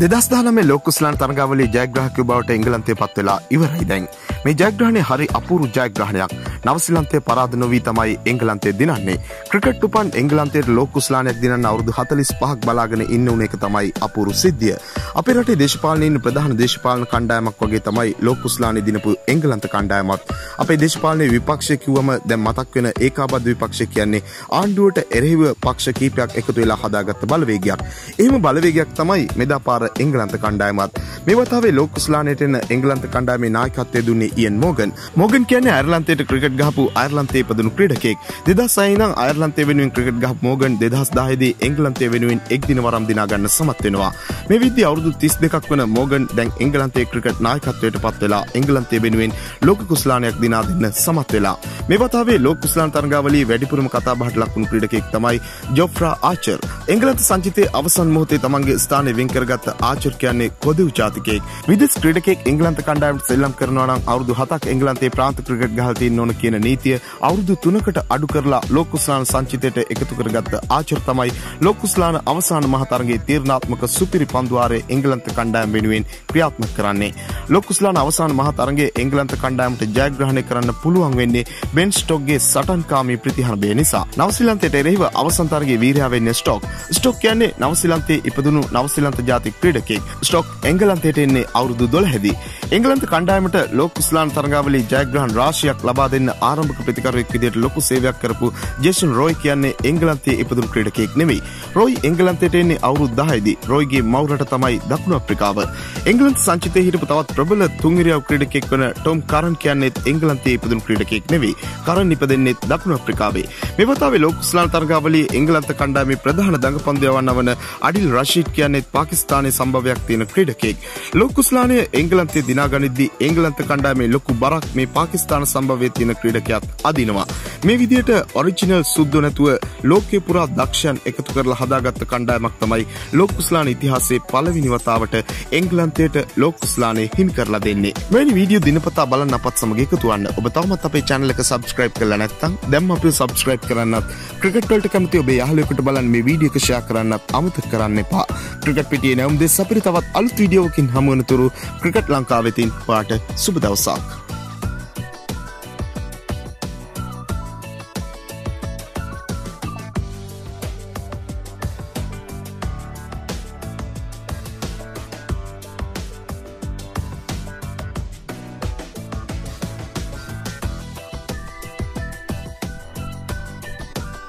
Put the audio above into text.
දෙදස් දානම ලෝකුස්ලාන් තරගාවලි ජයග්‍රහක බවට එංගලන්තය පත්වෙලා ඉවරයි දැන්. මේ ජයග්‍රහණය හරි අපූරු ජයග්‍රහණයක්. නවසිලන්තේ පරාධ නොවී තමයි එංගලන්තේ දිනන්නේ ක්‍රිකට් උපන් එංගලන්තයට ලෝකුස්ලානයක් දිනන්න අවුදු හතලිස් පහක් බලාගෙන ඉන්න උන එක තමයි අපූරු සිද්ධිය අප රටේ දේශපාලනයෙන් ප්‍රධාන දේශපාලන කණ්ඩායමක් වගේ තමයි ලෝකුස්ලානය දිනපු එංගලන්ත කණ්ඩායමත් අපේ දේශපාලනය විපක්ෂ කිව්වම දැන් මතක් වෙන ඒකාබද්ධ විපක්ෂ කියන්නේ ආණ්ඩුවට එරෙහිව පක්ෂ කීපයක් එකතු වෙලා හදාගත්ත බලවේගයක්. එහෙම බලවේගයක් තමයි මෙදා පාර එංගලන්ත කණ්ඩායමත් මේ වතාවේ ලෝකුස්ලානයට එන එංගලන්ත කණ්ඩායමේ නායකත්වය දුන්නේ ඉයන් මෝගන්. මෝගන් කියන්නේ අයර්ලන්තයට ක්‍රිකට් ගහපු අයර්ලන්තයේ ඉපදුණු ක්‍රීඩකයෙක්. 2006 ඉඳන් අයර්ලන්තය වෙනුවෙන් ක්‍රිකට් ගහපු මෝගන් 2010 දී එංගලන්තය වෙනුවෙන් එක් දින වරම් දිනා ගන්න සමත් වෙනවා. මේ විද්‍ය අවුරුදු 32ක් වන මෝගන් දැන් එංගලන්තයේ ක්‍රිකට් නායකත්වයට පත් වෙලා එංගලන්තය වෙනුවෙන් ලෝක කුස්ලානයක් දිනා දෙන්න සමත් වෙලා. මේ වතාවේ ලෝක කුස්ලාන තරගාවලියේ වැඩිපුරම කතාබහට ලක්වුණු ක්‍රීඩකයෙක් තමයි ජොෆ්‍රා ආචර්. එංගලන්ත සංචිතයේ අවසන් මොහොතේ තමන්ගේ ස්ථානය වෙන් කරගත්ත ආචර් කියන්නේ කොදු ජාතිකයෙක්. විදෙස් ක්‍රීඩකයෙක් එංගලන්ත කණ්ඩායමට සෙල්ලම් කරනවා නම් අවුරුදු 7ක් එංගලන්තයේ ප්‍රාන්ත ක්‍රිකට් ගහලා තියෙන්න ඕන කියන නීතිය අවුරුදු 3කට අඩු කරලා ලෝකුස්ලාන සංචිතයට එකතු කරගත්ත ආචර් තමයි ලෝකුස්ලාන අවසාන මහතරගයේ තීරණාත්මක සුපිරි පන්දුවාරය එංගලන්ත කණ්ඩායම වෙනුවෙන් ක්‍රියාත්මක කරන්නේ. ලෝකුස්ලාන අවසාන මහතරගයේ එංගලන්ත කණ්ඩායමට ජයග්‍රහණය කරන්න පුළුවන් වෙන්නේ බෙන් ස්ටොක්ගේ සටන්කාමී ප්‍රතිහරණය නිසා. නවසිලන්තයට එරෙහිව අවසන් තරගයේ වීරයා වෙන්නේ ස්ටොක්. ස්ටොක් කියන්නේ නවසිලන්තයේ ඉපදුණු නවසිලන්ත ජාතික ක්‍රීඩකයෙක්. ස්ටොක් එංගලන්තයට එන්නේ අවුරුදු 12 එංගලන්ත කණ්ඩායමට ලෝක ඉස්ලාම් තරගාවලි ජයග්‍රහණ රාශියක් ලබා දෙන්න ආරම්භක ප්‍රතිකරුවෙක් විදිහට ලොකු සේවයක් කරපු ජේසන් රොයි කියන්නේ එංගලන්තයේ ඉපදුණු ක්‍රීඩකයෙක් නෙමෙයි. රොයි එංගලන්තයට එන්නේ අවුරුදු 10දී. රොයිගේ මව් රට තමයි දකුණු අප්‍රිකාව. එංගලන්ත සංචිතයේ හිටපු තවත් ප්‍රබල තුන්විරියව් ක්‍රීඩකයෙක් වන ටොම් කරන් කියන්නේ එංගලන්තයේ ඉපදුණු ක්‍රීඩකයෙක් නෙවෙයි. කරන් ඉපදෙන්නේ දකුණු අප්‍රිකාවේ. මේ වතාවේ ලෝක ඉස්ලාම් තරගාවලියේ එංගලන්ත කණ්ඩායමේ ප්‍රධාන දඟපන්දු යවන්න වන අඩිල් රෂීඩ් කියන්නේ පාකිස්තානයේ සම්භවයක් තියෙන ක්‍රීඩකයෙක්. ලෝක ඉස්ලාමයේ එංගලන්තයේ දිනා ගනිද්දී එංගලන්ත කණ්ඩායමේ ලොකු බරක් මේ පාකිස්තාන සම්භවයේ තියෙන ක්‍රීඩකයාත් අදිනවා. මේ විදිහට ඔරිජිනල් සුද්දු නැතුව ලෝකේ පුරා දක්ෂයන් එකතු කරලා හදාගත්ත කණ්ඩායමක් තමයි ලෝක ඉස්ලාම් ඉතිහාසයේ පළවෙනි වතාවට එංගලන්තයට ලෝක ඉස්ලාමයේ හිමි කරලා දෙන්නේ. මෙවැනි වීඩියෝ දිනපතා බලන්න අපත් සමග එකතු වන්න. ඔබ තවමත් අපේ channel එක subscribe කරලා නැත්නම් දැන් අපිව subscribe කරන්නත් ක්‍රිකට් වලට කැමති ඔබේ යාළුවෙකුට බලන්න මේ වීඩියෝ එක share කරන්නත් අමතක කරන්න එපා. ක්‍රිකට් පිටියේ නැවුම් දෙස් අපිට තවත් අලුත් වීඩියෝවකින් හමු වෙනතුරු ක්‍රිකට් ලංකාවෙතින් පාට සුබ දවසක්.